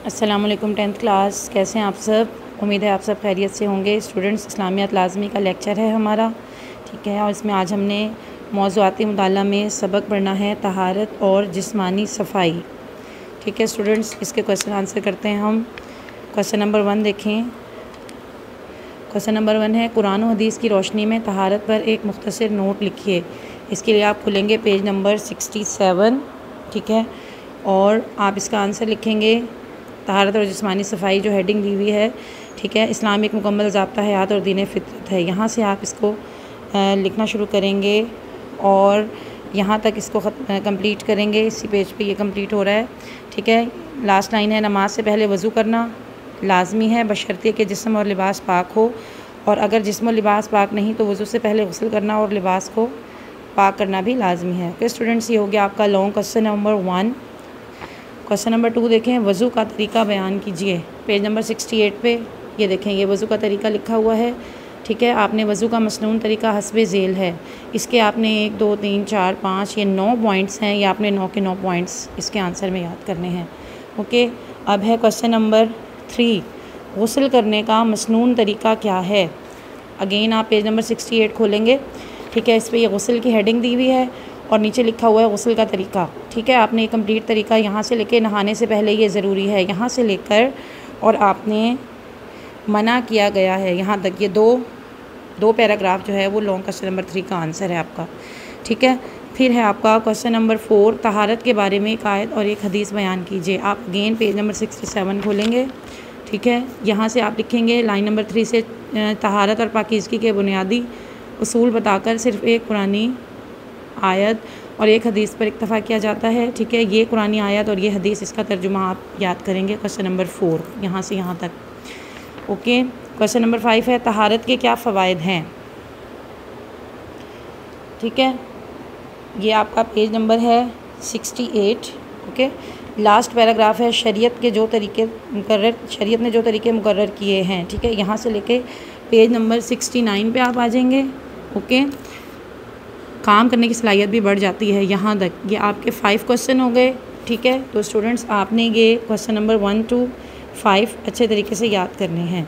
अस्सलाम वालेकुम tenth class कैसे हैं आप सब? उम्मीद है आप सब खैरियत से होंगे। स्टूडेंट्स इस्लामियात लाजमी का लेक्चर है हमारा। ठीक है, और इसमें आज हमने मौजूदी मुताला में सबक पढ़ना है, तहारत और जिस्मानी सफ़ाई। ठीक है स्टूडेंट्स इसके क्वेश्चन आंसर करते हैं हम। क्वेश्चन नंबर वन देखें। क्वेश्चन नंबर वन है, कुरान हदीस की रोशनी में तहारत पर एक मुख्तर नोट लिखिए। इसके लिए आप खुलेंगे पेज नंबर सिक्सटी सेवन ठीक है, और आप इसका आंसर लिखेंगे। तहारत और जिसमानी सफ़ाई जो हेडिंग दी हुई है, ठीक है इस्लाम एक मुकम्मल जबता हयात और दीन फितरत है। यहाँ से आप इसको लिखना शुरू करेंगे और यहाँ तक इसको कंप्लीट करेंगे। इसी पेज पे ये कंप्लीट हो रहा है, ठीक है। लास्ट लाइन है, नमाज़ से पहले वज़ू करना लाजमी है, बशर्ते के जिसम और लिबास पाक हो। और अगर जिसम और लिबास पाक नहीं तो वज़ू से पहले गसल करना और लिबास को पाक करना भी लाजमी है। ओके स्टूडेंट्स ये हो गया आपका long question number one question number two देखें। वज़ू का तरीका बयान कीजिए। पेज नंबर सिक्सटी एट पे ये देखें, ये वज़ू का तरीका लिखा हुआ है। ठीक है, आपने वज़ू का मसनून तरीका हसब झेल है। इसके आपने एक, दो, तीन, चार, पाँच, ये नौ पॉइंट्स हैं। ये आपने नौ के नौ पॉइंट्स इसके आंसर में याद करने हैं। ओके, अब है क्वेश्चन नंबर थ्री। गसल करने का मसनून तरीका क्या है? अगेन आप पेज नंबर सिक्सटी एट खोलेंगे। ठीक है, इस पर यह गसल की हेडिंग दी हुई है। और नीचे लिखा हुआ है गसल का तरीका। ठीक है, आपने ये कंप्लीट तरीका यहाँ से लेके नहाने से पहले ये ज़रूरी है। यहाँ से लेकर और आपने मना किया गया है। यहाँ तक ये दो दो पैराग्राफ जो है वो लॉन्ग क्वेश्चन नंबर थ्री का आंसर है आपका। ठीक है, फिर है आपका क्वेश्चन नंबर फोर तहारत के बारे में एक आयत और एक हदीस बयान कीजिए। आप again page number sixty seven खोलेंगे। ठीक है, यहाँ से आप लिखेंगे लाइन नंबर थ्री से तहारत और पाकिजगी के बुनियादी असूल बताकर सिर्फ़ एक पुरानी आयत और एक हदीस पर इतफ़ा किया जाता है, ठीक है? ये कुरानी आयत और ये हदीस, इसका तर्जुमा आप याद करेंगे, क्वेश्चन नंबर फोर, यहाँ से यहाँ तक। ओके? क्वेश्चन नंबर फाइव है, तहारत के क्या फ़वाद हैं? ठीक है? ये आपका पेज नंबर है sixty eight, okay? Last paragraph है, शरीयत के जो तरीके मुकर शरीयत ने जो तरीके मुकर किए हैं, ठीक है? यहाँ से लेके पेज नंबर सिक्सटी नाइन पर आप आ जाएँगे, ओके? काम करने की सलाहियत भी बढ़ जाती है यहाँ तक ये आपके फ़ाइव क्वेश्चन हो गए, ठीक है? तो स्टूडेंट्स आपने ये question number one two five अच्छे तरीके से याद करने हैं।